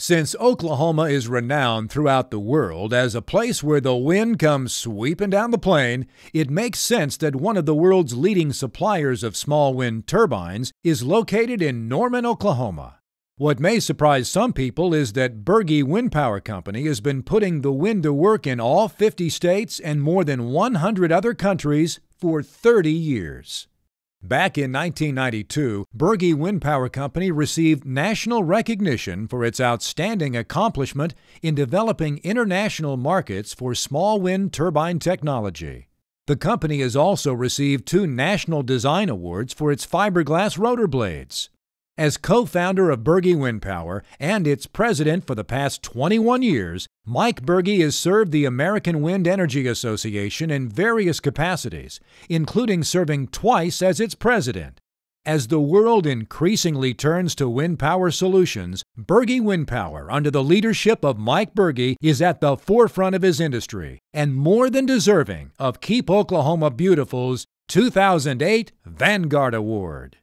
Since Oklahoma is renowned throughout the world as a place where the wind comes sweeping down the plain, it makes sense that one of the world's leading suppliers of small wind turbines is located in Norman, Oklahoma. What may surprise some people is that Bergey Wind Power Company has been putting the wind to work in all 50 states and more than 100 other countries for 30 years. Back in 1992, Bergey Wind Power Company received national recognition for its outstanding accomplishment in developing international markets for small wind turbine technology. The company has also received two National Design Awards for its fiberglass rotor blades. As co founder of Bergey Wind Power and its president for the past 21 years, Mike Bergey has served the American Wind Energy Association in various capacities, including serving twice as its president. As the world increasingly turns to wind power solutions, Bergey Wind Power, under the leadership of Mike Bergey, is at the forefront of his industry and more than deserving of Keep Oklahoma Beautiful's 2008 Vanguard Award.